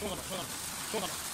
そうなのそうなのそうなの。